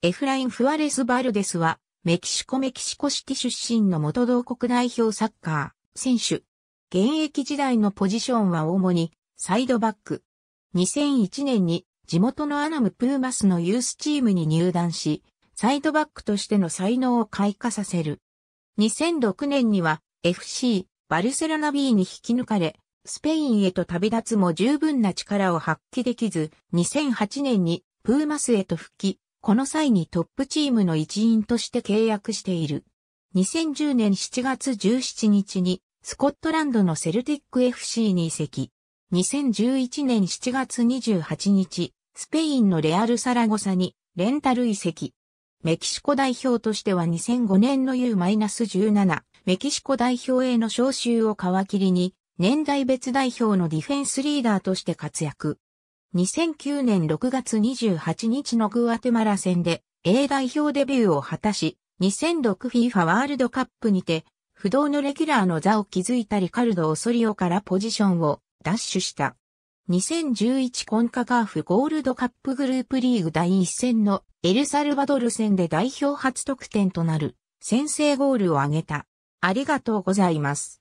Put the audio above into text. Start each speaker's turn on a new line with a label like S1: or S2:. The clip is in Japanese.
S1: エフライン・フアレス・バルデスは、メキシコ・メキシコシティ出身の元同国代表サッカー、選手。現役時代のポジションは主に、サイドバック。2001年に地元のアナム・プーマスのユースチームに入団し、サイドバックとしての才能を開花させる。2006年には FC バルセロナ B に引き抜かれ、スペインへと旅立つも十分な力を発揮できず、2008年にプーマスへと復帰、この際にトップチームの一員として契約している。2010年7月17日にスコットランドのセルティック FC に移籍。2011年7月28日、スペインのレアルサラゴサにレンタル移籍。メキシコ代表としては2005年の U-17 メキシコ代表への招集を皮切りに年代別代表のディフェンスリーダーとして活躍。2009年6月28日のグアテマラ戦で A 代表デビューを果たし、2006FIFA ワールドカップにて不動のレギュラーの座を築いたリカルド・オソリオからポジションをダッシュした。2011コンカカーフゴールドカップグループリーグ第一戦のエルサルバドル戦で代表初得点となる先制ゴールを挙げた。ありがとうございます。